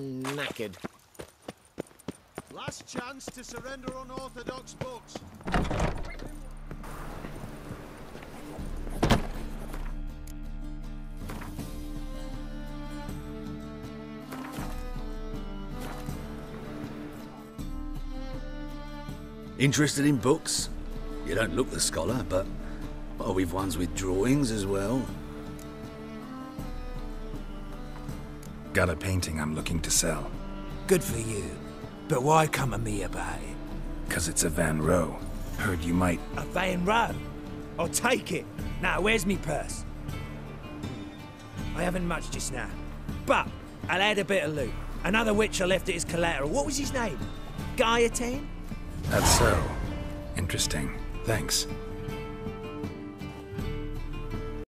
I'm knackered. Last chance to surrender unorthodox books. Interested in books? You don't look the scholar, but well, we've ones with drawings as well. Got a painting I'm looking to sell. Good for you. But why come to me about it? Cause it's a Van Row. Heard you might. A Van Row? I'll take it. Now, where's me purse? I haven't much just now. But I'll add a bit of loot. Another witch I left at his collateral. What was his name? Guillotine? That's so. Interesting. Thanks.